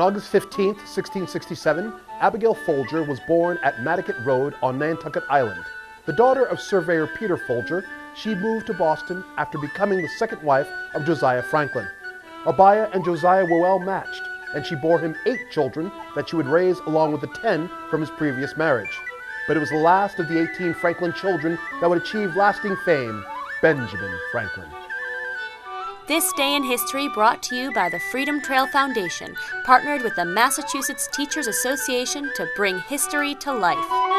August 15, 1667, Abiah Folger was born at Madaket Road on Nantucket Island. The daughter of surveyor Peter Folger, she moved to Boston after becoming the second wife of Josiah Franklin. Abiah and Josiah were well matched, and she bore him eight children that she would raise along with the ten from his previous marriage. But it was the last of the 18 Franklin children that would achieve lasting fame, Benjamin Franklin. This Day in History brought to you by the Freedom Trail Foundation, partnered with the Massachusetts Teachers Association to bring history to life.